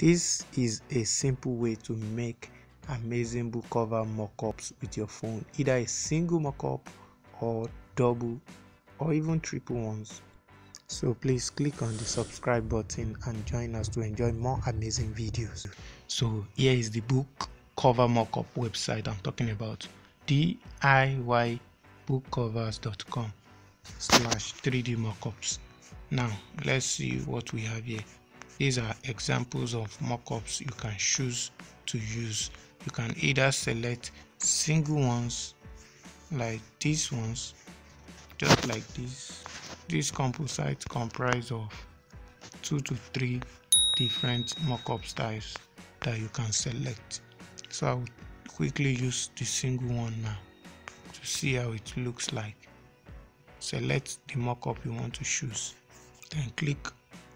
This is a simple way to make amazing book cover mockups with your phone, either a single mockup or double or even triple ones. So please click on the subscribe button and join us to enjoy more amazing videos. So here is the book cover mockup website I'm talking about diybookcovers.com slash 3d mockups. Now let's see what we have here. These are examples of mockups you can choose to use. You can either select single ones like these ones, just like this. This composite comprise of two to three different mockup styles that you can select. So I will quickly use the single one now to see how it looks like. Select the mockup you want to choose, then click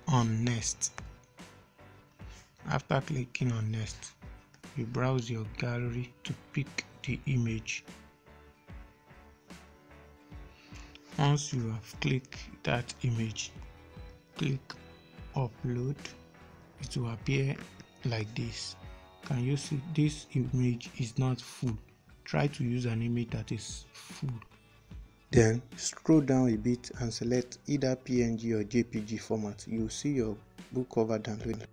on next after clicking on next, you browse your gallery to pick the image. Once you have clicked that image, click upload. It will appear like this. Can you see this image is not full? Try to use an image that is full. Then scroll down a bit and select either PNG or JPG format. You'll see your book cover download.